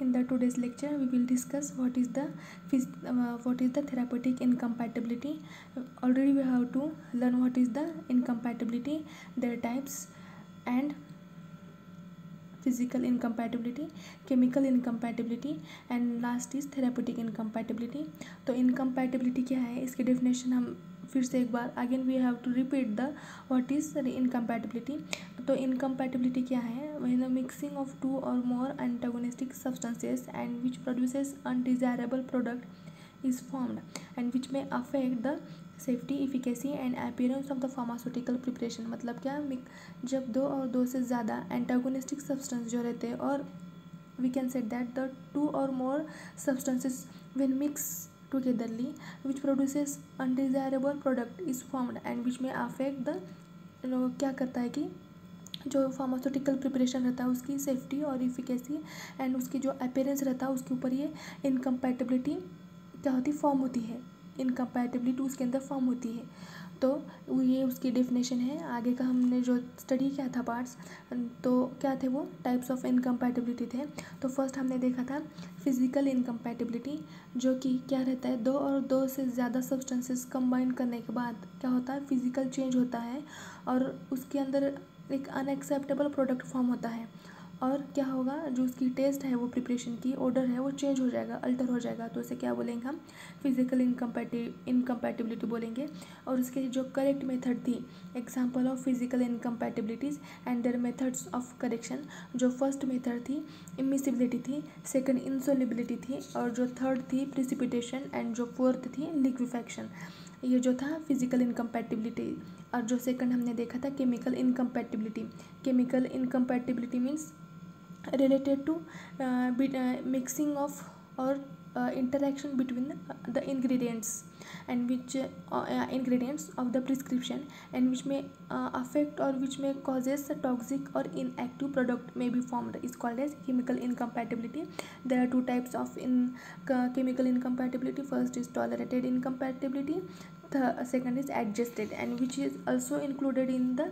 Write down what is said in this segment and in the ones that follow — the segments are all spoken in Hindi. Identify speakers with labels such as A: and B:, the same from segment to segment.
A: in the today's lecture we will discuss what is the uh, what is the therapeutic incompatibility already we have to learn what is the incompatibility their types and physical incompatibility chemical incompatibility and last is therapeutic incompatibility तो incompatibility क्या है इसकी definition हम फिर से एक बार again we have to repeat the what is incompatibility तो इनकम्पैटिबिलिटी क्या है? The mixing of two or more antagonistic substances and which produces undesirable product is formed, and which may affect the safety efficacy and appearance of the pharmaceutical preparation मतलब क्या? जब दो और दो से ज़्यादा एंटागोनिस्टिक सब्सटेंस जो रहते हैं, और we can set that the two or more substances when mix togetherly, which produces undesirable product, is formed, and which may affect the, you क्या करता है कि जो फार्मास्यूटिकल प्रिपरेशन रहता है, उसकी सेफ्टी और इफिकेसी एंड उसकी जो अपेरेंस रहता है, उसके ऊपर ये इनकम्पैटिबिलिटी क्या होती फॉर्म होती है। इनकम्पैटिबिलिटी उसके अंदर फॉर्म होती है। तो ये उसकी डेफिनेशन है। आगे का हमने जो स्टडी किया था पार्ट्स तो क्या थे वो? टाइप्स ऑफ़ इनकम्पैटिबिलिटी थे। तो फ़र्स्ट हमने देखा था फ़िज़िकल इनकम्पैटिबिलिटी जो कि क्या रहता है? दो और दो से ज़्यादा सब्सटेंसेस कंबाइन करने के बाद क्या होता है? फ़िज़िकल चेंज होता है और उसके अंदर एक अनएक्सेप्टेबल प्रोडक्ट फॉर्म होता है। और क्या होगा? जो उसकी टेस्ट है, वो प्रिपरेशन की ऑर्डर है, वो चेंज हो जाएगा अल्टर हो जाएगा। तो उसे क्या बोलेंगे हम? फ़िज़िकल इनकम्पैटि इनकम्पैटिबिलिटी बोलेंगे। और उसके जो करेक्ट मेथड थी example of physical incompatibilities and their methods of correction जो फ़र्स्ट मेथड थी इमिसिबिलिटी थी सेकंड इंसोलिबिलिटी थी, और जो थर्ड थी प्रिसिपिटेशन एंड जो फोर्थ थी लिक्विफेक्शन ये जो था फ़िज़िकल इनकम्पैटिबिलिटी और जो सेकंड हमने देखा था chemical incompatibility chemical incompatibility means related to uh, uh, mixing of or uh, interaction between the ingredients and which ingredients of the prescription and which may affect or which may causes a toxic or inactive product may be formed. Is called as chemical incompatibility. There are two types of in chemical incompatibility. First is tolerated incompatibility the second is adjusted and which is also included in the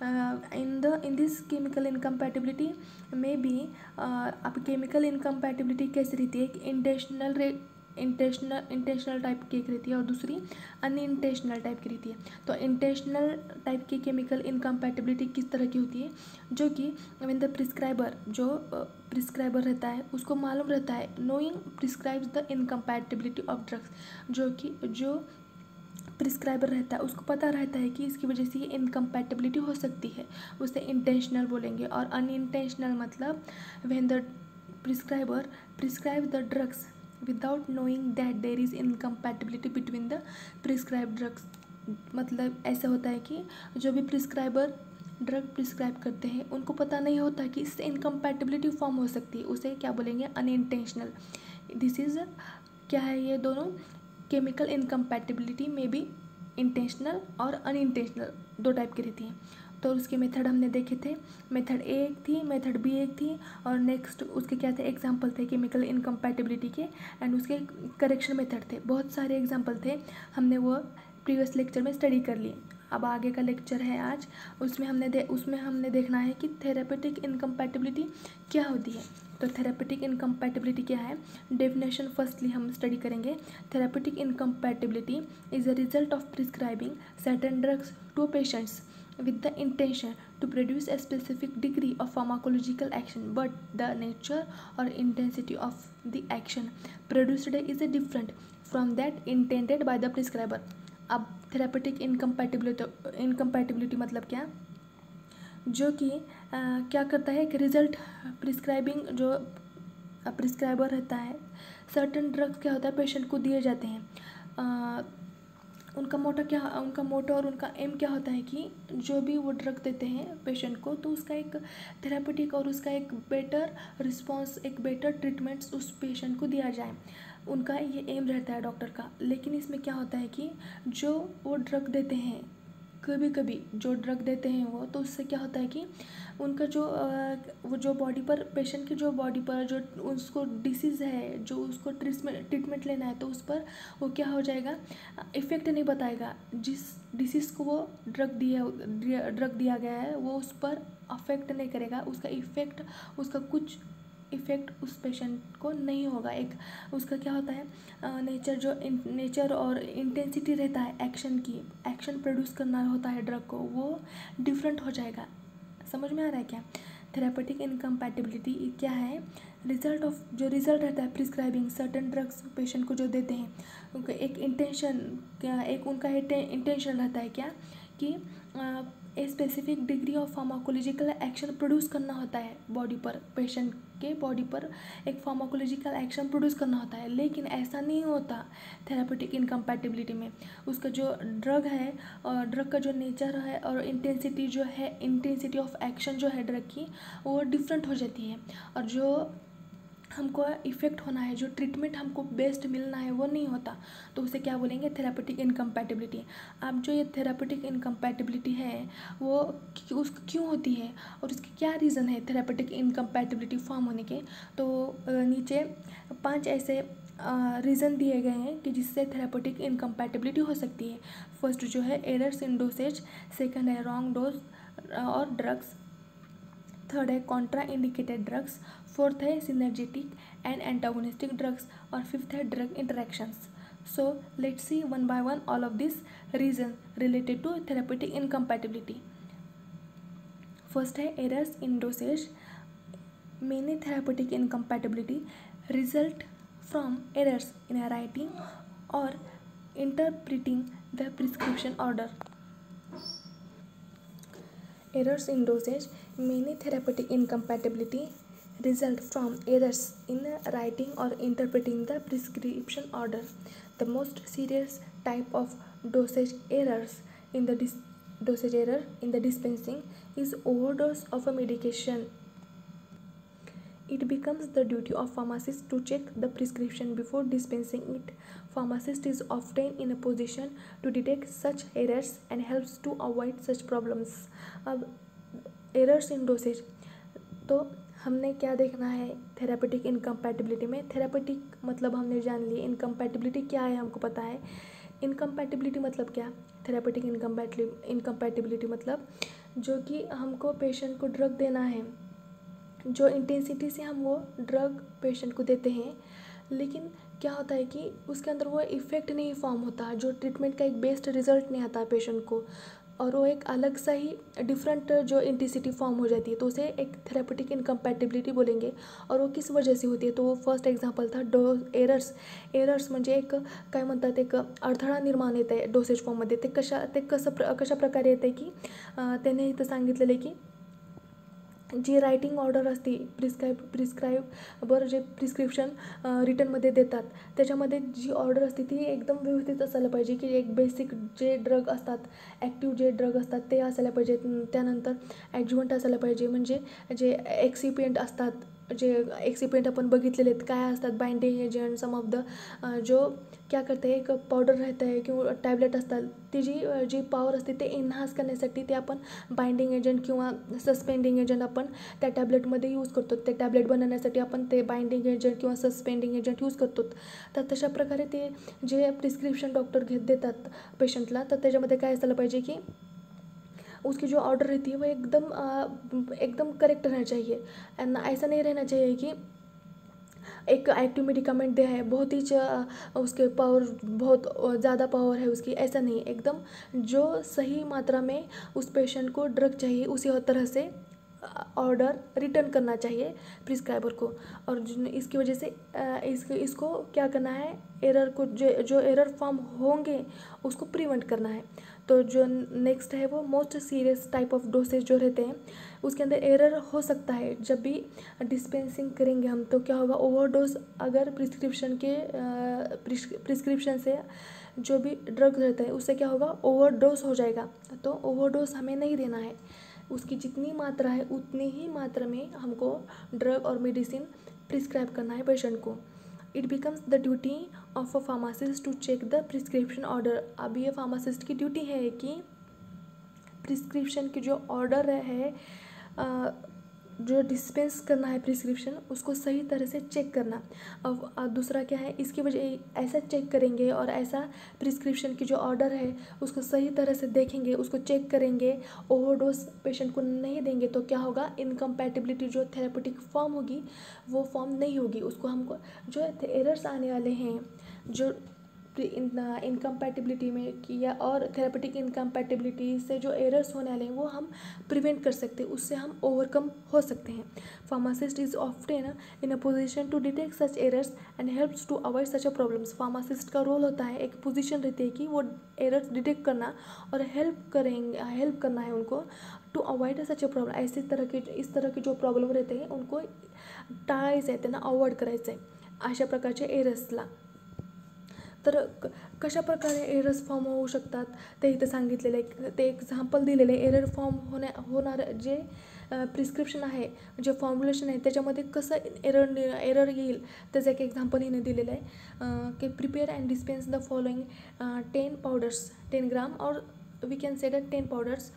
A: uh, in the in this chemical incompatibility may be uh, अब chemical incompatibility कैसे रहती है एक इंटेंशनल इंटेंशनल इंटेंशनल टाइप की एक रहती है और दूसरी अन अनइंटेंशनल टाइप की रहती है। तो इंटेंशनल टाइप की केमिकल इनकम्पैटिबिलिटी किस तरह की होती है? जो कि मीन द प्रिस्क्राइबर जो प्रिस्क्राइबर रहता है उसको मालूम रहता है knowing prescribes the incompatibility of drugs जो कि जो प्रिस्क्राइबर रहता है, उसको पता रहता है कि इसकी वजह से ये इनकम्पैटिबिलिटी हो सकती है। उसे इंटेंशनल बोलेंगे और अनइंटेंशनल मतलब when the prescriber prescribe the drugs without knowing that there is incompatibility between the prescribe drugs मतलब ऐसा होता है कि जो भी प्रिस्क्राइबर ड्रग प्रिस्क्राइब करते हैं, उनको पता नहीं होता कि इससे इनकम्पैटिबिलिटी फॉर्म हो सकती है। उसे क्या बोलेंगे? अनइंटेंशनल दिस इज़ क्या है ये दोनों? केमिकल इनकम्पैटिबिलिटी में भी इंटेंशनल और अनइंटेंशनल दो टाइप की रहती हैं। तो उसके मेथड हमने देखे थे। मेथड ए एक थी मेथड बी एक थी और नेक्स्ट उसके क्या थे? एग्जांपल थे केमिकल इनकम्पैटिबिलिटी के एंड उसके करेक्शन मेथड थे। बहुत सारे एग्जांपल थे। हमने वो प्रीवियस लेक्चर में स्टडी कर लिए। अब आगे का लेक्चर है आज। उसमें हमने दे, उसमें हमने देखना है कि थेरापेटिक इनकम्पैटिबिलिटी क्या होती है। तो थेरापेटिक इनकम्पैटिबिलिटी क्या है? डेफिनेशन फर्स्टली हम स्टडी करेंगे। Therapeutic incompatibility is a result of prescribing certain drugs to patients with the intention to produce a specific degree of pharmacological action but the nature or intensity of the action produced is a different from that intended by the prescriber अब थेरापेटिक इनकम्पैटिबिलिटी इनकम्पैटिबिलिटी मतलब क्या? जो कि क्या करता है कि रिज़ल्ट प्रिस्क्राइबिंग जो प्रिस्क्राइबर रहता है सर्टन ड्रग्स क्या होता है पेशेंट को दिए जाते हैं। आ, उनका मोटा क्या उनका मोटो और उनका एम क्या होता है कि जो भी वो ड्रग देते हैं पेशेंट को तो उसका एक थेरापेटिक और उसका एक बेटर रिस्पॉन्स एक बेटर ट्रीटमेंट्स उस पेशेंट को दिया जाए। उनका ये एम रहता है डॉक्टर का। लेकिन इसमें क्या होता है कि जो वो ड्रग देते हैं कभी कभी जो ड्रग देते हैं वो तो उससे क्या होता है कि उनका जो वो जो बॉडी पर पेशेंट की जो बॉडी पर जो उसको डिसीज़ है, जो उसको ट्रीटमेंट ट्रीटमेंट लेना है तो उस पर वो क्या हो जाएगा इफ़ेक्ट नहीं बताएगा। जिस डिसीज़ को वो ड्रग दिया ड्रग दिया गया है, वो उस पर अफेक्ट नहीं करेगा। उसका इफ़ेक्ट उसका कुछ इफ़ेक्ट उस पेशेंट को नहीं होगा। एक उसका क्या होता है? नेचर जो नेचर और इंटेंसिटी रहता है एक्शन की एक्शन प्रोड्यूस करना होता है ड्रग को, वो डिफरेंट हो जाएगा। समझ में आ रहा है क्या? थेरापेटिक इनकम्पैटिबिलिटी क्या है? रिज़ल्ट ऑफ़ जो रिज़ल्ट रहता है प्रिस्क्राइबिंग सर्टन ड्रग्स पेशेंट को जो देते हैं, उनका एक इंटेंशन क्या, एक उनका इंटेंशन रहता है क्या? कि a specific degree of pharmacological action produce करना होता है। बॉडी पर पेशेंट के बॉडी पर एक फार्माकोलॉजिकल एक्शन प्रोड्यूस करना होता है। लेकिन ऐसा नहीं होता थेरापेटिक इनकम्पैटिबिलिटी में। उसका जो ड्रग है और ड्रग का जो नेचर है और इंटेंसिटी जो है इंटेंसिटी ऑफ़ एक्शन जो है ड्रग की, वो डिफरेंट हो जाती है। और जो हमको इफ़ेक्ट होना है, जो ट्रीटमेंट हमको बेस्ट मिलना है, वो नहीं होता। तो उसे क्या बोलेंगे? थेरापेटिक इनकम्पैटिबिलिटी अब जो ये थेरापेटिक इनकम्पैटिबिलिटी है, वो उस क्यों होती है? और उसकी क्या रीज़न है थेरापेटिक इनकम्पैटिबिलिटी फॉर्म होने के? तो नीचे पाँच ऐसे रीज़न दिए गए हैं कि जिससे थेरापेटिक इनकम्पैटिबिलिटी हो सकती है। फ़र्स्ट जो है एरर्स इन डोसेज सेकेंड है wrong dose or drugs third है कॉन्ट्रा इंडिकेटेड ड्रग्स फोर्थ है सिनर्जेटिक एंड एंटागोनिस्टिक ड्रग्स और फिफ्थ है drug interactions so let see one by one all of this reason related to therapeutic incompatibility first है errors in dosage many therapeutic incompatibility result from errors in writing or interpreting the prescription order errors in dosage. Many therapeutic incompatibility result from errors in writing or interpreting the prescription order. The most serious type of dosage errors in the dosage error in the dispensing is overdose of a medication. It becomes the duty of pharmacist to check the prescription before dispensing it. Pharmacist is often in a position to detect such errors and helps to avoid such problems. अब errors इन डोसेज। तो हमने क्या देखना है? थेरापेटिक इनकम्पैटिबिलिटी में। थेरापेटिक मतलब हमने जान लिए इनकम्पैटिबिलिटी क्या है हमको पता है? इनकम्पैटिबिलिटी मतलब क्या? थेरापेटिक इनकम्पैटिब इनकम्पैटिबिलिटी मतलब जो कि हमको पेशेंट को ड्रग देना है। जो इंटेंसिटी से हम वो ड्रग पेशेंट को देते हैं, लेकिन क्या होता है कि उसके अंदर वो इफ़ेक्ट नहीं फॉर्म होता। जो ट्रीटमेंट का एक बेस्ट रिज़ल्ट नहीं आता पेशेंट को। और वो एक अलग सा ही डिफरेंट जो इंटेंसिटी फॉर्म हो जाती है तो उसे एक थेरेपेटिक इनकम्पैटिबिलिटी बोलेंगे। और वो किस वजह से होती है? तो वो फ़र्स्ट एक्झाम्पल था डो एरर्स एरर्स म्हणजे एक, काय म्हणतात, एक अडथळा निर्माण येत आहे डोसेज फॉर्ममध्ये ते कशा, ते कसं प्र, कशा प्रकारे येतं आहे की त्याने इथं सांगितलेलं आहे की जी रायटिंग ऑर्डर असते प्रिस्क्राईब प्रिस्क्राईब बरं जे प्रिस्क्रिप्शन रिटर्नमध्ये देतात त्याच्यामध्ये जी ऑर्डर असते ती एकदम व्यवस्थित असायला पाहिजे की एक बेसिक जे ड्रग असतात ॲक्टिव्ह जे ड्रग असतात ते असायला पाहिजेत. त्यानंतर ॲडज्युवंट असायला पाहिजे. म्हणजे जे एक्सिपियंट असतात जे एक्सिपेंट आपण बघितलेले आहेत काय असतात binding agent some of the जो क्या करते एक पावडर रहता है किंवा टॅबलेट असतात. ती जी जी पॉवर असते ते एन्हान्स करण्यासाठी ते आपण बाइंडिंग एजंट किंवा सस्पेंडिंग एजंट आपण त्या टॅबलेटमध्ये यूज करतो. ते टॅबलेट बनवण्यासाठी आपण ते बाइंडिंग एजंट किंवा सस्पेंडिंग एजंट यूज करतो. तर तशा प्रकारे ते जे प्रिस्क्रिप्शन डॉक्टर घेत देतात पेशंटला तर त्याच्यामध्ये काय असायला पाहिजे की उसकी जो ऑर्डर रहती है वो एकदम एकदम करेक्ट रहना चाहिए एंड ऐसा नहीं रहना चाहिए कि एक एक्टिव मेडिकामेंट दे है, बहुत ही उसके पावर बहुत ज़्यादा पावर है उसकी, ऐसा नहीं, एकदम जो सही मात्रा में उस पेशेंट को ड्रग चाहिए, उसी तरह से ऑर्डर रिटर्न करना चाहिए प्रिस्क्राइबर को। और इसकी वजह से इस इसको क्या करना है एरर को, जो जो एरर फॉर्म होंगे, उसको प्रिवेंट करना है। तो जो नेक्स्ट है वो most serious type of dosage जो रहते हैं, उसके अंदर एरर हो सकता है। जब भी डिस्पेंसिंग करेंगे हम तो क्या होगा? ओवरडोज अगर प्रिस्क्रिप्शन के प्रिस्क्रिप्शन से जो भी ड्रग रहता है, उससे क्या होगा? ओवरडोज हो जाएगा। तो ओवरडोज हमें नहीं देना है। उसकी जितनी मात्रा है, उतनी ही मात्रा में हमको ड्रग और मेडिसिन प्रिस्क्राइब करना है पेशेंट को। It becomes the duty of a pharmacist to check the prescription order अब ये फार्मासिस्ट की ड्यूटी है कि प्रिस्क्रिप्शन की जो ऑर्डर है जो डिस्पेंस करना है प्रिस्क्रिप्शन उसको सही तरह से चेक करना। अब दूसरा क्या है? इसकी वजह ऐसा चेक करेंगे और ऐसा प्रिस्क्रिप्शन की जो ऑर्डर है, उसको सही तरह से देखेंगे, उसको चेक करेंगे ओवरडोज पेशेंट को नहीं देंगे तो क्या होगा? इनकम्पैटिबिलिटी जो थेरेपेटिक फॉर्म होगी, वो फॉर्म नहीं होगी। उसको हमको जो एरर्स आने वाले हैं, जो इनकम्पैटिबिलिटी में किया और थेरेपेटिक इनकम्पैटिबिलिटी से जो एरर्स होने वाले हैं, वो हम प्रिवेंट कर सकते हैं, उससे हम ओवरकम हो सकते हैं। Pharmacist is often in a position to detect such errors and helps to avoid such a problems pharmacist का रोल होता है, एक पोजिशन रहती है कि वो एरर्स डिटेक्ट करना और हेल्प करेंगे हेल्प करना है उनको to avoid such a problem ऐसे तरह के, इस तरह के जो प्रॉब्लेम रहते हैं, उनको टाळायचं आहे त्यांना अवॉइड करायचं आहे अशा प्रकारच्या एरर्सला तर कशा प्रकारे एरर्स फॉर्म होऊ शकतात? ते इथं सांगितलेलं आहे ते एक्झाम्पल दिलेले एरर फॉर्म होण्या होणार जे प्रिस्क्रिप्शन आहे जे फॉर्म्युलेशन आहे त्याच्यामध्ये कसं एरर एरर येईल त्याचं एक एक्झाम्पल हिने दिलेलं आहे. की prepare and dispense the following ten powders ten gram और we can say that ten powders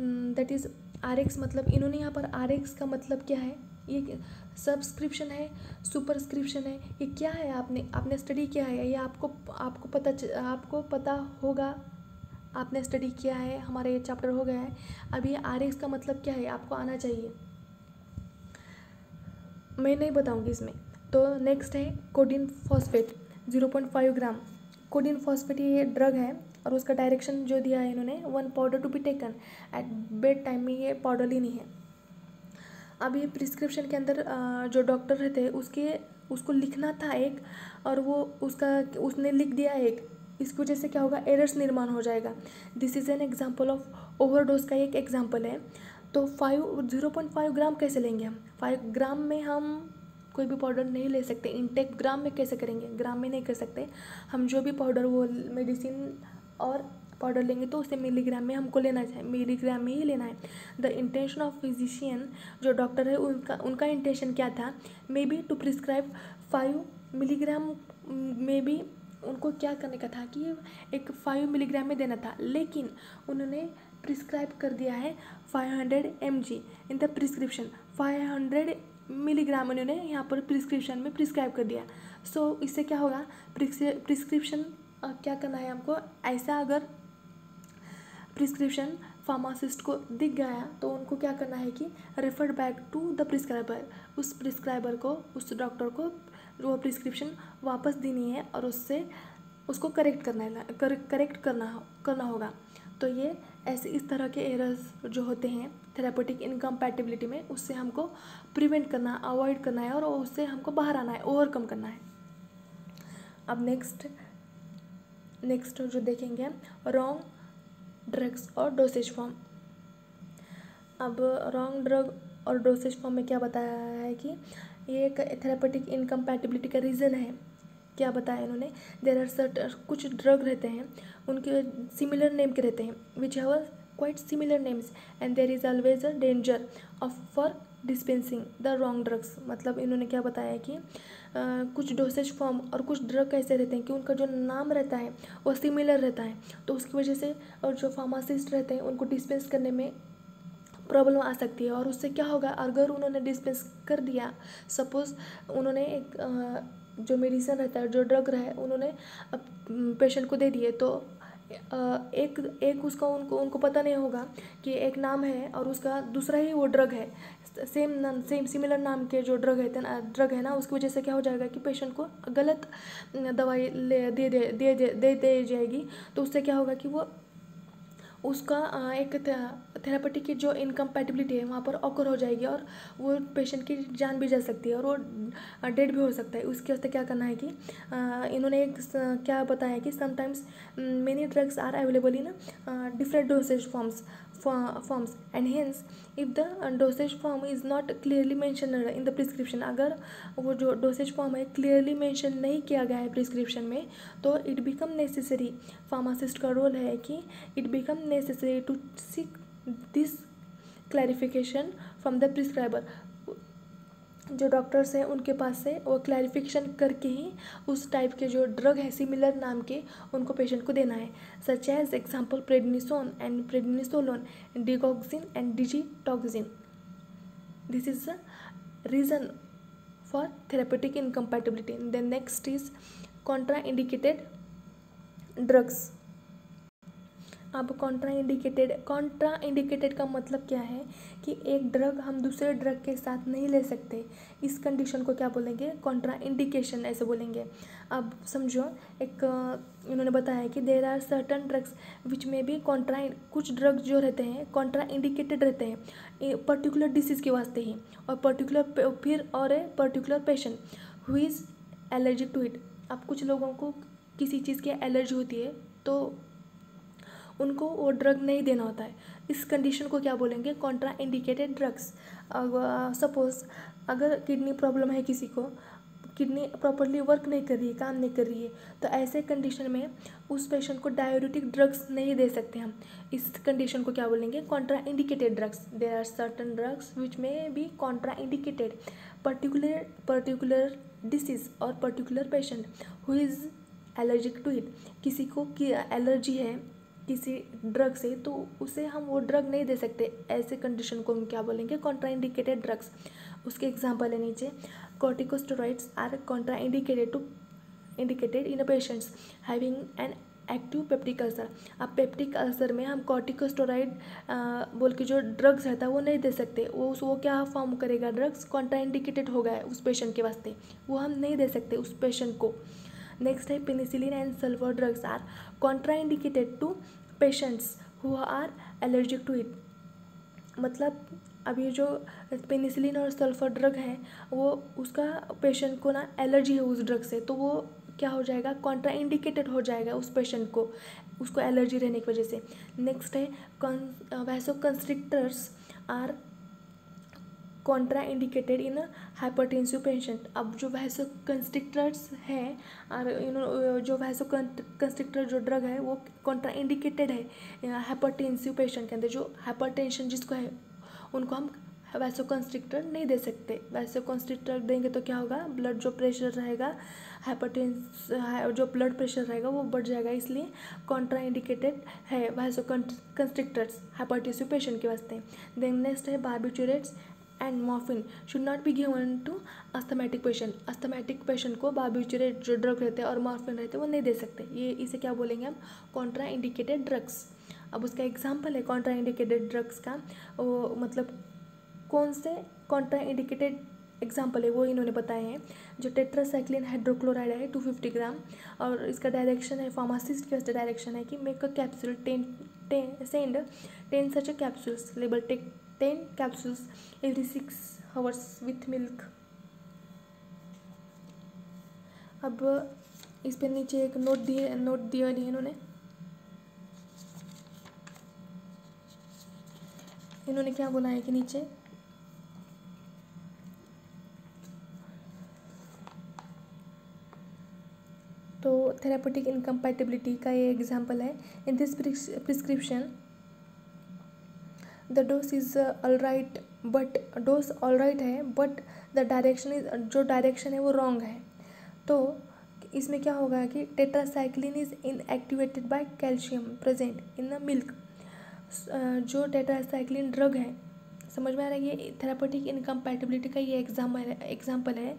A: that is R X मतलब इन्होंने यहाँ पर आर एक्स का मतलब क्या है? ये सब्सक्रिप्शन है सुपरस्क्रिप्शन है, ये क्या है आपने आपने स्टडी किया है? ये आपको आपको पता आपको पता होगा, आपने स्टडी किया है, हमारा ये चैप्टर हो गया है। अब ये आर का मतलब क्या है? आपको आना चाहिए। मैं नहीं बताऊँगी इसमें। तो नेक्स्ट है codeine phosphate zero point five gram codeine phosphate ये ड्रग है और उसका डायरेक्शन जो दिया है इन्होंने one powder to be taken at bedtime में ये पाउडर लेनी है। अब ये प्रिस्क्रिप्शन के अंदर जो डॉक्टर रहते उसके, उसको लिखना था एक, और वो उसका, उसने लिख दिया एक। इसकी वजह से क्या होगा? एरर्स निर्माण हो जाएगा। This is an example of overdose का एक एग्ज़ाम्पल है। तो five zero point five gram कैसे लेंगे हम? फाइव ग्राम में हम कोई भी पाउडर नहीं ले सकते। इनटेक ग्राम में कैसे करेंगे? ग्राम में नहीं कर सकते। हम जो भी पाउडर वो मेडिसिन और पाउडर लेंगे तो उसे मिलीग्राम में हमको लेना चाहिए मिलीग्राम में ही लेना है। द इंटेंशन ऑफ़ फिजिशियन जो डॉक्टर है उनका उनका इंटेंशन क्या था? Maybe to prescribe five milligram में भी उनको क्या करने का था कि एक फाइव मिलीग्राम में देना था। लेकिन उन्होंने प्रिस्क्राइब कर दिया है five hundred M G in the prescription five hundred milligram उन्होंने यहाँ पर प्रिस्क्रिप्शन में प्रिस्क्राइब कर दिया। सो so, इससे क्या होगा? प्रिस्क्रिप्शन क्या करना है हमको? ऐसा अगर प्रिस्क्रिप्शन फार्मासिस्ट को दिख गया तो उनको क्या करना है कि referred back to the prescriber उस प्रिस्क्राइबर को उस डॉक्टर को वो प्रिस्क्रिप्शन वापस देनी है और उससे उसको करेक्ट करना है कर, करेक्ट करना करना होगा। तो ये ऐसे इस तरह के एरर्स जो होते हैं थेरापेटिक इनकम्पैटिबिलिटी में उससे हमको प्रिवेंट करना अवॉइड करना है और उससे हमको बाहर आना है ओवरकम करना है। अब नेक्स्ट नेक्स्ट जो देखेंगे रॉन्ग ड्रग्स और डोसेज फॉर्म अब रॉन्ग ड्रग और डोसेज फॉर्म में क्या बताया है कि ये एक थेरापेटिक इनकम्पैटिबिलिटी का रीज़न है। क्या बताया इन्होंने? देर आर सर्ट कुछ ड्रग रहते हैं, उनके सिमिलर नेम के रहते हैं which have quite similar names and there is always a danger of for dispensing the wrong drugs मतलब इन्होंने क्या बताया कि आ, कुछ डोसेज फॉर्म और कुछ ड्रग ऐसे रहते हैं कि उनका जो नाम रहता है वो सिमिलर रहता है। तो उसकी वजह से और जो फार्मासिस्ट रहते हैं उनको डिस्पेंस करने में प्रॉब्लम आ सकती है। और उससे क्या होगा अगर उन्होंने डिस्पेंस कर दिया सपोज़ उन्होंने एक जो मेडिसिन रहता है जो ड्रग रहे उन्होंने पेशेंट को दे दिए तो एक एक उसका उनको उनको पता नहीं होगा कि एक नाम है और उसका दूसरा ही वो ड्रग है। सेम सेम सिमिलर नाम के जो ड्रग है ड्रग है ना, उसकी वजह से क्या हो जाएगा कि पेशेंट को गलत दवाई ले दे दे दे दे दे जाएगी। तो उससे क्या होगा कि वो उसका एक थेरापेटिक की जो इनकम्पैटिबिलिटी है, वहाँ पर ऑकर हो जाएगी और वो पेशेंट की जान भी जा सकती है और वो डेड भी हो सकता है। उसके वास्ते क्या करना है कि इन्होंने एक क्या बताया कि sometimes many drugs are available in different dosage forms forms and hence if the dosage form is not clearly mentioned in the prescription अगर वो जो dosage form है clearly mention नहीं किया गया है prescription में तो it become necessary pharmacist का role है कि it become necessary to seek this clarification from the prescriber जो डॉक्टर्स हैं, उनके पास से वो क्लैरिफिकेशन करके ही उस टाइप के जो ड्रग है सिमिलर नाम के, उनको पेशेंट को देना है। Such as example prednisone and prednisolone digoxin and digitoxin this is the reason for therapeutic incompatibility. Then next is contraindicated drugs. अब कॉन्ट्रा इंडिकेटेड कॉन्ट्रा इंडिकेटेड का मतलब क्या है कि एक ड्रग हम दूसरे ड्रग के साथ नहीं ले सकते। इस कंडीशन को क्या बोलेंगे? कॉन्ट्रा इंडिकेशन ऐसे बोलेंगे। अब समझो, एक इन्होंने बताया कि there are certain drugs which में भी कॉन्ट्रा कुछ ड्रग जो रहते हैं कॉन्ट्रा इंडिकेटेड रहते हैं पर्टिकुलर डिसीज़ के वास्ते ही, और पर्टिकुलर फिर और a particular patient who is allergic to it अब कुछ लोगों को किसी चीज़ की एलर्जी होती है तो उनको वो ड्रग नहीं देना होता है। इस कंडीशन को क्या बोलेंगे? कॉन्ट्रा इंडिकेटेड ड्रग्स सपोज़ अगर किडनी प्रॉब्लम है किसी को किडनी प्रॉपरली वर्क नहीं कर रही है, काम नहीं कर रही है तो ऐसे कंडीशन में उस पेशेंट को डायोरेटिक ड्रग्स नहीं दे सकते हम। इस कंडीशन को क्या बोलेंगे? Contraindicated drugs there are certain drugs which में be contraindicated particular particular disease और particular patient who is allergic to it किसी को की एलर्जी है किसी ड्रग से तो उसे हम वो ड्रग नहीं दे सकते। ऐसे कंडीशन को हम क्या बोलेंगे? कॉन्ट्राइंडिकेटेड ड्रग्स उसके एग्ज़ाम्पल है नीचे। Corticosteroids are contraindicated to indicated in patients having an active peptic ulcer अब पेप्टिक अल्सर में हम कॉर्टिकोस्टोराइड बोल के जो ड्रग्स रहता है, वो नहीं दे सकते। वो, उस, वो क्या फॉर्म करेगा? ड्रग्स कॉन्ट्राइंडिकेटेड हो उस पेशेंट के वास्ते। वो हम नहीं दे सकते उस पेशेंट को। नेक्स्ट है penicillin and sulphur drugs are contraindicated to patients who are allergic to it मतलब ये जो पेनिसिलिन और सल्फ़र ड्रग है, वो उसका पेशेंट को ना एलर्जी है उस ड्रग से तो वो क्या हो जाएगा? कॉन्ट्रा इंडिकेटेड हो जाएगा उस पेशेंट को, उसको एलर्जी रहने की वजह से। नेक्स्ट है vasoconstrictors are contraindicated in hypertensive patient अब जो वैसो कंस्ट्रिक्टर्स हैं, और इन जो वैसो कंस्ट्रिक्टर जो ड्रग है, वो कॉन्ट्रा इंडिकेटेड है हाइपरटेंसिव पेशेंट के अंदर। जो हाइपरटेंशन जिसको है, उनको हम वैसो कंस्ट्रिक्टर नहीं दे सकते। वैसो कंस्ट्रिक्टर देंगे तो क्या होगा? ब्लड जो प्रेशर रहेगा हाइपरटेंस जो ब्लड प्रेशर रहेगा, वो बढ़ जाएगा, इसलिए कॉन्ट्रा इंडिकेटेड है वैसो कंस्ट्रिक्टर्स हाइपरटेंसिव पेशेंट के वास्ते। देन नेक्स्ट है barbiturates and morphine should not be given to asthmatic patient asthmatic patient को बार्बिचुरेट जो ड्रग रहते हैं और मॉर्फिन रहते हैं, वो नहीं दे सकते। ये, इसे क्या बोलेंगे हम? कॉन्ट्रा इंडिकेटेड ड्रग्स अब उसका एग्ज़ाम्पल है कॉन्ट्रा इंडिकेटेड ड्रग्स का। वो मतलब कौन से कॉन्ट्रा इंडिकेटेड एग्ज़ाम्पल है, वो इन्होंने बताए हैं, जो टेट्रासाइक्लिन हाइड्रोक्लोराइड है टू फिफ्टी ग्राम और इसका डायरेक्शन है फार्मासिस्ट का डायरेक्शन है कि make a capsule ten ten send ten such capsules label take ten capsules every six hours with milk अब इस पर नीचे एक नोट दिए नोट दिया है इन्होंने। इन्होंने क्या बोला है कि नीचे? तो थेरापेटिक इनकम्पैटिबिलिटी का ये एग्जांपल है। In this prescription the dose is all right but dose all right है बट द डायरेक्शन इज़ जो डायरेक्शन है वो रॉन्ग है। तो इसमें क्या होगा कि tetracycline is inactivated by calcium present in the milk जो टेट्रासाइक्लिन ड्रग है, समझ में आ रहा है ये थेरापेटिक इनकम्पैटिबिलिटी का ये एग्ज़ाम्पल है एग्ज़ाम्पल है।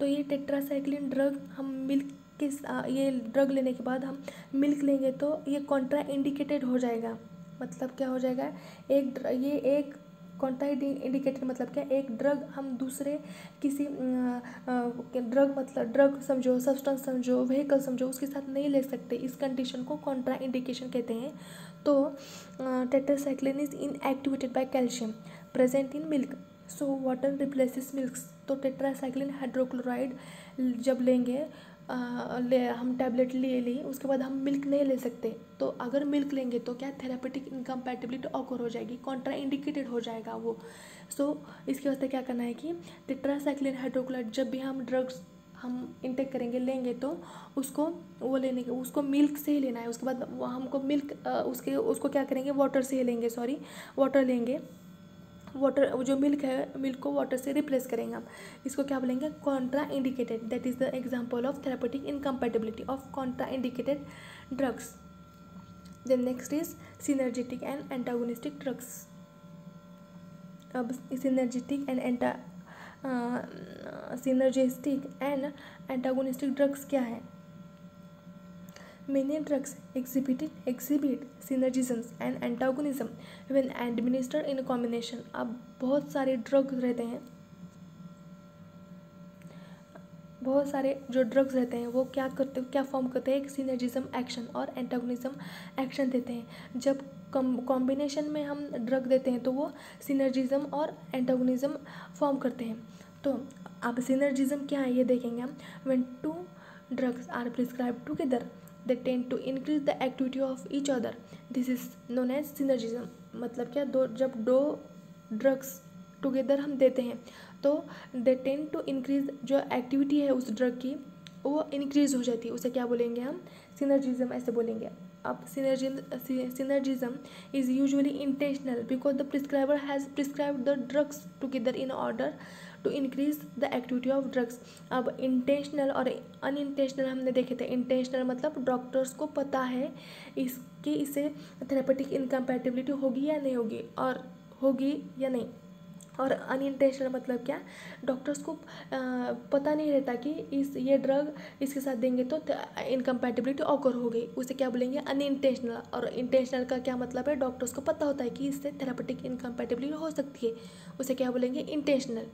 A: तो ये टेट्रासाइक्लिन ड्रग हम मिल्क के ये ड्रग लेने के बाद हम मिल्क लेंगे तो ये कॉन्ट्रा इंडिकेटेड हो जाएगा। मतलब क्या हो जाएगा? एक ये एक कॉन्ट्रा इंडिकेटर मतलब क्या? एक ड्रग हम दूसरे किसी ड्रग मतलब ड्रग समझो सब्सटेंस समझो व्हीकल समझो, उसके साथ नहीं ले सकते। इस कंडीशन को कॉन्ट्रा इंडिकेशन कहते हैं। तो tetracycline is inactivated by calcium present in milk so water replaces milk तो टेट्रासाइक्लिन हाइड्रोक्लोराइड जब लेंगे ले हम टैबलेट ले ली उसके बाद हम मिल्क नहीं ले सकते। तो अगर मिल्क लेंगे तो क्या थेरापेटिक इनकम्पैटिबिलिटी ऑकर हो जाएगी? कॉन्ट्रा इंडिकेटेड हो जाएगा वो। सो so, इसके वास्ते क्या करना है कि टेट्रासाइक्लिन हाइड्रोक्लाइड जब भी हम ड्रग्स हम इंटेक करेंगे लेंगे तो उसको वो लेने के उसको मिल्क से ही लेना है। उसके बाद हमको मिल्क उसके उसको क्या करेंगे? वाटर से ही लेंगे सॉरी वाटर लेंगे। वाटर जो मिल्क है मिल्क को वाटर से रिप्लेस करेंगे हम। इसको क्या बोलेंगे? Contraindicated that is the example of therapeutic incompatibility of contraindicated drugs then next is synergetic and antagonistic drugs अब synergistic and anta synergistic and antagonistic drugs क्या है? Many drugs exhibited, exhibit synergisms and antagonism when administered in combination. अब बहुत सारे ड्रग्स रहते हैं। बहुत सारे जो ड्रग्स रहते हैं, वो क्या करते, क्या फॉर्म करते हैं? एक सिनर्जिज्म एक्शन और एंटागोनिज्म एक्शन देते हैं। जब कॉम्बिनेशन में हम ड्रग देते हैं तो वो सिनर्जिज्म और एंटागोनिज्म फॉर्म करते हैं। तो अब सिनर्जिज्म क्या है, ये देखेंगे हम। When two drugs are prescribe together they tend to increase the activity of each other this is known as synergism मतलब क्या? दो जब दो ड्रग्स टुगेदर हम देते हैं तो दे टेंड टू इंक्रीज जो एक्टिविटी है उस ड्रग की, वो इंक्रीज हो जाती है। उसे क्या बोलेंगे हम? सिनर्जिज्म ऐसे बोलेंगे। अब synergism is usually intentional because the prescriber has prescribe the drugs together in order to increase the activity of drugs अब इंटेंशनल और अनइंटेंशनल हमने देखे थे। इंटेंशनल मतलब डॉक्टर्स को पता है इसकी इसे थेरेपेटिक इनकम्पैटिबिलिटी होगी या नहीं होगी, और होगी या नहीं। और अनइंटेंशनल मतलब क्या? डॉक्टर्स को पता नहीं रहता कि इस, ये ड्रग इसके साथ देंगे तो इनकम्पैटिबिलिटी ऑकर हो गई उसे क्या बोलेंगे? अनइंटेंशनल और इंटेंशनल का क्या मतलब है? डॉक्टर्स को पता होता है कि इससे थेरापेटिक इनकम्पैटिबिलिटी हो सकती है। उसे क्या बोलेंगे? इंटेंशनल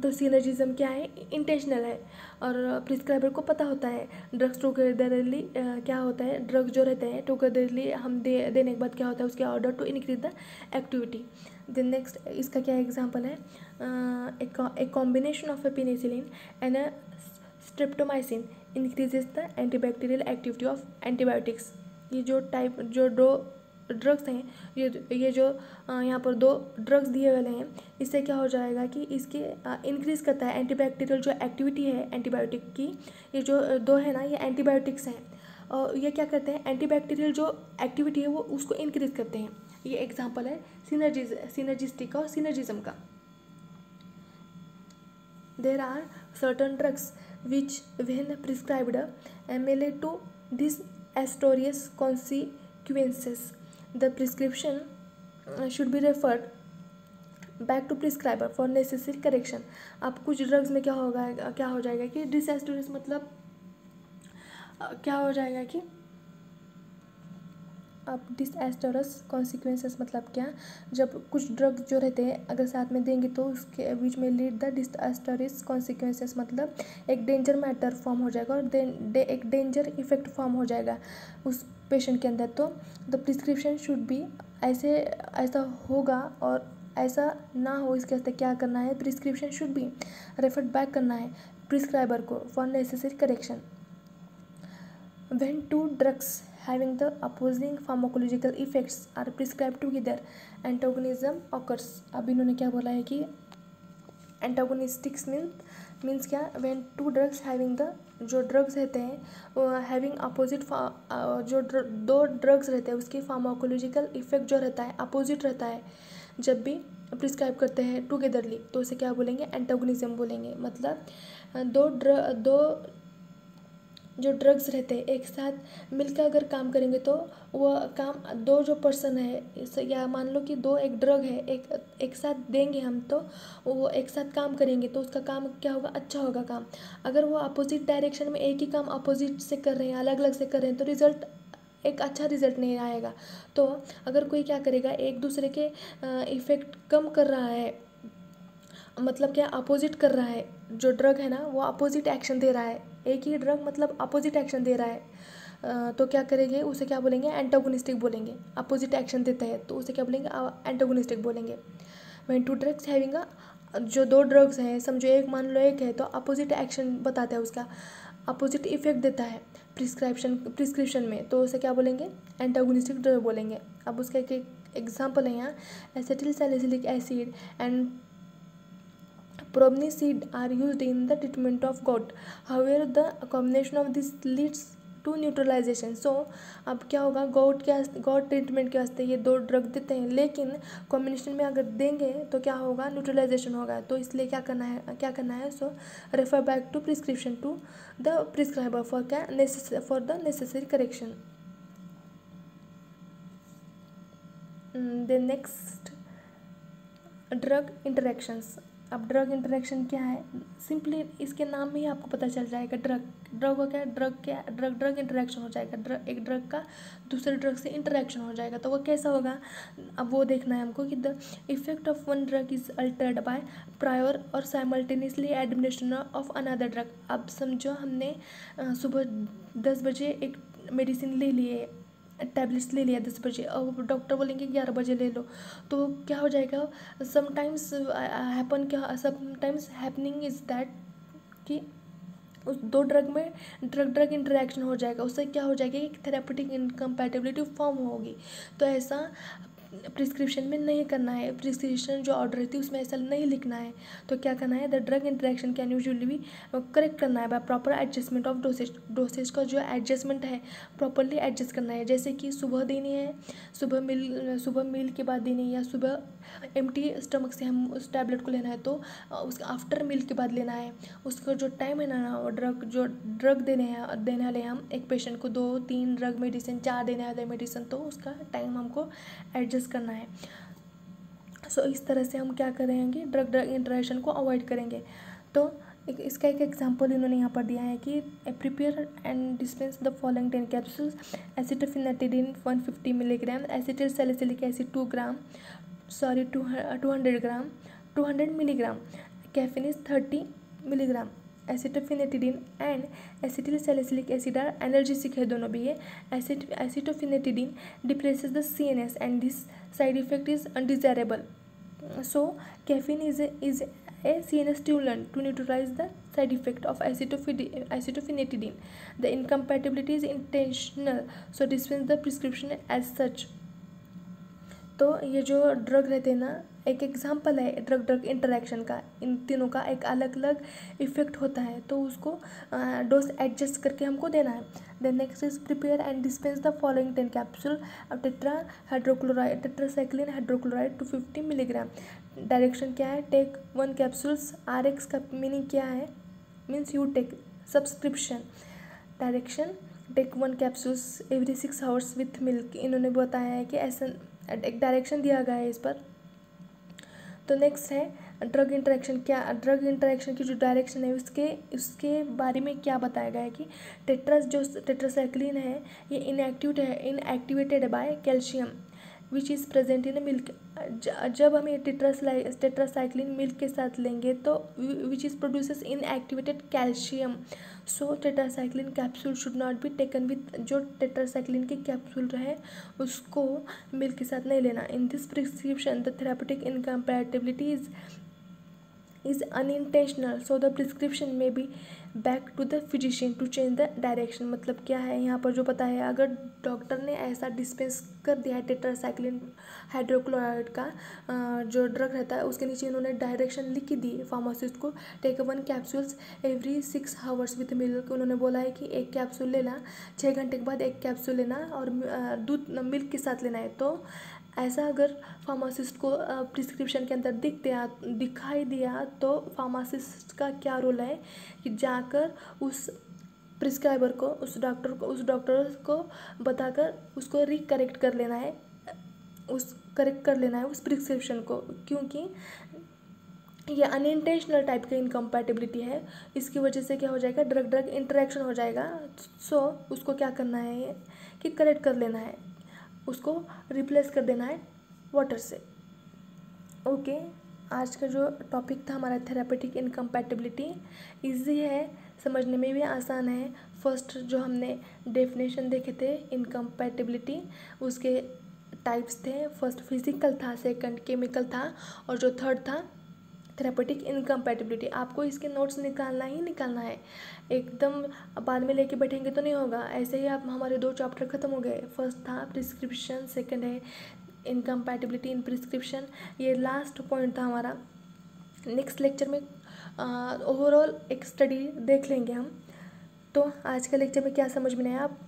A: तो सीनर्जिज्म क्या है? इंटेंशनल है। और प्रिस्क्राइबर को पता होता है ड्रग्स टुगेदरली क्या होता है? ड्रग्स जो रहते हैं टुगेदरली हम दे, देने के बाद क्या होता है? उसके order to increase the activity then next इसका क्या एग्जांपल है? एक combination of a penicillin and a streptomycin increases the antibacterial activity of antibiotics ये जो टाइप जो दो ड्रग्स हैं, ये ये जो यहाँ पर दो ड्रग्स दिए गए हैं, इससे क्या हो जाएगा कि इसके इंक्रीज़ करता है एंटीबैक्टीरियल जो एक्टिविटी है एंटीबायोटिक की, ये जो दो है ना, ये एंटीबायोटिक्स हैं। और ये क्या करते हैं एंटीबैक्टीरियल जो एक्टिविटी है वो उसको इंक्रीज करते हैं। ये एग्ज़ाम्पल है सिनर्जिज सिनर्जिस्टिक और सिनर्जिज्म का। There are certain drugs which when prescribed am to this disastrous consequences the prescription uh, should be referred back to prescriber for necessary correction आप कुछ ड्रग्स में क्या होगा क्या हो जाएगा कि डिसेस्टोरिस मतलब क्या हो जाएगा कि अब डिसएस्टरस कॉन्सिक्वेंसेस मतलब क्या? जब कुछ ड्रग्स जो रहते हैं अगर साथ में देंगे तो उसके बीच में लीड द डिसएस्टरिस कॉन्सिक्वेंसेस मतलब एक डेंजर मैटर फॉर्म हो जाएगा और दे, एक डेंजर इफ़ेक्ट फॉर्म हो जाएगा उस पेशेंट के अंदर। तो द प्रिस्क्रिप्शन शुड बी ऐसे ऐसा होगा और ऐसा ना हो इसके वास्ते क्या करना है? Prescription should be refer back करना है प्रिस्क्राइबर को for necessary correction when two drugs having the opposing pharmacological effects are prescribed together. Antagonism occurs. अब इन्होंने क्या बोला है कि एंटागोनिस्टिक्स मीन मीन्स क्या? When two drugs having the जो ड्रग्स रहते हैं हैविंग अपोजिट जो dr, दो ड्रग्स रहते हैं उसकी फार्माकोलॉजिकल इफ़ेक्ट जो रहता है अपोजिट रहता है जब भी प्रिस्क्राइब करते हैं टुगेदरली तो उसे क्या बोलेंगे? एंटागोनिज्म बोलेंगे। मतलब दो ड्र दो जो ड्रग्स रहते हैं, एक साथ मिलकर अगर काम करेंगे तो वह काम दो जो पर्सन है या मान लो कि दो एक ड्रग है, एक एक साथ देंगे हम तो वो एक साथ काम करेंगे तो उसका काम क्या होगा? अच्छा होगा काम। अगर वो अपोजिट डायरेक्शन में एक ही काम अपोजिट से कर रहे हैं अलग अलग से कर रहे हैं तो रिज़ल्ट एक अच्छा रिज़ल्ट नहीं आएगा। तो अगर कोई क्या करेगा, एक दूसरे के इफ़ेक्ट कम कर रहा है मतलब क्या अपोजिट कर रहा है, जो ड्रग है ना, वो अपोजिट एक्शन दे रहा है एक ही ड्रग मतलब अपोजिट एक्शन दे रहा है। तो क्या करेंगे? उसे क्या बोलेंगे? एंटागोनिस्टिक बोलेंगे। अपोजिट एक्शन देता है तो उसे क्या बोलेंगे? एंटागोनिस्टिक बोलेंगे। वहीं टू ड्रग्स हैविंग जो दो ड्रग्स हैं, समझो एक मान लो एक है तो अपोजिट एक्शन बताता है उसका। अपोजिट इफ़ेक्ट देता है प्रिस्क्रिप्शन प्रिस्क्रिप्शन में तो उसे क्या बोलेंगे? एंटागोनिस्टिक ड्रग बोलेंगे। अब उसका एक एग्ज़ाम्पल है यहाँ acetyl salicylic acid and Promethazine are used in the treatment of gout. However, the combination of this leads to neutralization so अब क्या होगा? गॉट के गॉट ट्रीटमेंट के वास्ते ये दो ड्रग देते हैं। लेकिन कॉम्बिनेशन में अगर देंगे तो क्या होगा? न्यूट्रलाइजेशन होगा। तो इसलिए क्या करना है क्या करना है? So refer back to prescription to the prescriber for क्या? For the necessary correction then next drug interactions अब ड्रग इंटरेक्शन क्या है? सिंपली इसके नाम में ही आपको पता चल जाएगा ड्रग ड्रग हो क्या? ड्रग क्या? ड्रग ड्रग इंटरेक्शन हो जाएगा. ड्रग एक ड्रग का दूसरे ड्रग से इंटरेक्शन हो जाएगा. तो वो कैसा होगा? अब वो देखना है हमको कि the effect of one drug is altered by prior और simultaneously administration of another drug अब समझो हमने सुबह दस बजे एक मेडिसिन ले लिए. टैबलेट्स ले लिया दस बजे और डॉक्टर बोलेंगे ग्यारह बजे ले लो। तो क्या हो जाएगा? समटाइम्स हैपन क्या समटाइम्स हैपनिंग इज़ दैट कि उस दो ड्रग में ड्रग ड्रग इंटरेक्शन हो जाएगा। उससे क्या हो जाएगा कि थेरापेटिक इनकम्पैटिबिलिटी फॉर्म होगी। तो ऐसा प्रिस्क्रिप्शन में नहीं करना है। प्रिस्क्रिप्शन जो ऑर्डर रहती है उसमें ऐसा नहीं लिखना है। तो क्या करना है? The drug interaction can usually भी करेक्ट करना है by proper adjustment of dosage dosage का जो एडजस्टमेंट है प्रॉपरली एडजस्ट करना है। जैसे कि सुबह देनी है, सुबह मिल, सुबह मील के बाद देनी है या सुबह MT स्टमक से हम उस टैबलेट को लेना है तो उसका आफ्टर मील के बाद लेना है। उसका जो टाइम है ना ड्रग, जो ड्रग देने हैं, देने वाले हम एक पेशेंट को दो, तीन ड्रग मेडिसिन, चार देने वाले मेडिसिन तो उसका टाइम हमको एडजस्ट करना है। सो, इस तरह से हम क्या करेंगे ड्रग ड्रग इंटरेक्शन को अवॉइड करेंगे। तो एक, इसका एक एग्जांपल इन्होंने यहाँ पर दिया है कि prepare and dispense the following ten capsules acetophenetidin one fifty milligram, acetyl salicylic acid two gram sorry, two hundred gram, two hundred milligram caffeine is thirty milligram, acetophenetidin and acetyl salicylic acid are analgesic है दोनों भी है। Acid acetophenetidin depress the C N S and this side effect is undesirable so caffeine is is a C N S stimulant to neutralize the side effect of एसिटोफिडी acetophenetidin the incompatibility is intentional so dispense the prescription as such तो ये जो ड्रग रहते हैं ना, एक एग्ज़ाम्पल है ड्रग ड्रग इंटरेक्शन का। इन तीनों का एक अलग अलग इफ़ेक्ट होता है तो उसको डोज एडजस्ट करके हमको देना है। Then next is prepare and dispense the following ten capsule tetra hydrochloride tetracycline hydrochloride two fifty milligram direction क्या है? Take one capsules R X का मीनिंग क्या है? Means you take subscription direction take one capsules every six hours with milk इन्होंने बताया है कि ऐसा एक डायरेक्शन दिया गया है इस पर। तो नेक्स्ट है ड्रग इंटरेक्शन क्या ड्रग इंटरेक्शन की जो डायरेक्शन है, उसके उसके बारे में क्या बताया गया है कि टेट्रस जो टेट्रासाइक्लिन है, ये इनएक्टिव है inactivated by calcium which is present in milk जब हम ये टेट्रासाइ टेट्रासाइक्लिन मिल्क के साथ लेंगे तो which is produces inactivated calcium so tetracycline capsule should not be taken with जो टेट्रासाइक्लिन के कैप्सूल रहे, उसको मिल्क के साथ नहीं लेना. In this prescription the therapeutic incompatibility is is unintentional. So, the prescription may be back to the physician to change the direction मतलब क्या है? यहाँ पर जो पता है, अगर डॉक्टर ने ऐसा डिस्पेंस कर दिया है टेट्रासाइक्लिन हाइड्रोक्लोराइड का जो ड्रग रहता है, उसके नीचे इन्होंने डायरेक्शन लिख दी फार्मासिस्ट को take one capsules every six hours with milk उन्होंने बोला है कि एक कैप्सूल लेना छः घंटे के बाद एक कैप्सूल लेना और दूध मिल्क के साथ लेना है। तो ऐसा अगर फार्मासिस्ट को प्रिस्क्रिप्शन के अंदर दिख दिया दिखाई दिया तो फार्मासिस्ट का क्या रोल है? कि जाकर उस प्रिस्क्राइबर को उस डॉक्टर को उस डॉक्टर को बताकर उसको रिकरेक्ट कर लेना है उस करेक्ट कर लेना है उस प्रिस्क्रिप्शन को क्योंकि ये अनइंटेंशनल टाइप का इनकम्पैटिबिलिटी है। इसकी वजह से क्या हो जाएगा? ड्रग ड्रग इंटरेक्शन हो जाएगा। सो so, उसको क्या करना है कि करेक्ट कर लेना है। उसको रिप्लेस कर देना है वाटर से। ओके आज का जो टॉपिक था हमारा थेरापेटिक इनकम्पैटिबिलिटी इजी है, समझने में भी आसान है। फ़र्स्ट जो हमने डेफिनेशन देखे थे इनकम्पैटिबिलिटी उसके टाइप्स थे। फ़र्स्ट फ़िज़िकल था सेकंड केमिकल था, और जो थर्ड था थेरापेटिक इनकम्पैटिबिलिटी आपको इसके नोट्स निकालना ही निकालना है। एकदम बाद में लेके बैठेंगे तो नहीं होगा। ऐसे ही आप, हमारे दो चैप्टर खत्म हो गए। फ़र्स्ट था प्रिस्क्रिप्शन सेकंड है इनकम्पैटिबिलिटी इन प्रिस्क्रिप्शन ये लास्ट पॉइंट था हमारा। नेक्स्ट लेक्चर में ओवरऑल एक स्टडी देख लेंगे हम। तो आज के लेक्चर में क्या समझ में आया? आप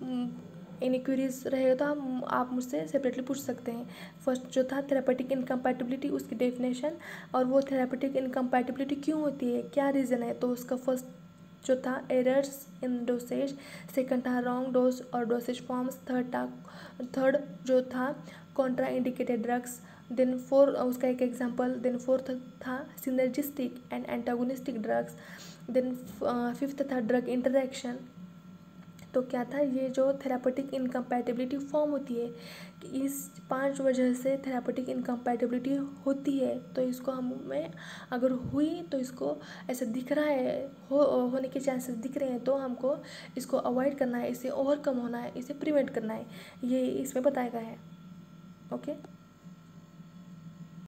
A: एनी क्यूरीज रहेगा तो हम, आप मुझसे सेपरेटली पूछ सकते हैं। फ़र्स्ट जो था थेरापेटिक इनकम्पैटिबिलिटी उसकी डेफिनेशन और वो थेरापेटिक इनकम्पैटिबिलिटी क्यों होती है? क्या रीज़न है? तो उसका फ़र्स्ट जो था एरर्स इन डोसेज सेकंड था रॉन्ग डोज और डोसेज फॉर्म्स थर्ड था थर्ड जो था contraindicated drugs then four उसका एक एग्जांपल देन फोर्थ था synergistic and antagonistic drugs then fifth था ड्रग इंटरेक्शन तो क्या था, ये जो थेरापेटिक इनकम्पैटिबिलिटी फॉर्म होती है, कि इस पाँच वजह से थेरापेटिक इनकम्पैटिबिलिटी होती है तो इसको हमें अगर हुई तो इसको ऐसे दिख रहा है, हो, होने के चांसेस दिख रहे हैं तो हमको इसको अवॉइड करना है, इसे ओवरकम होना है, इसे प्रिवेंट करना है, ये इसमें बताया गया है। ओके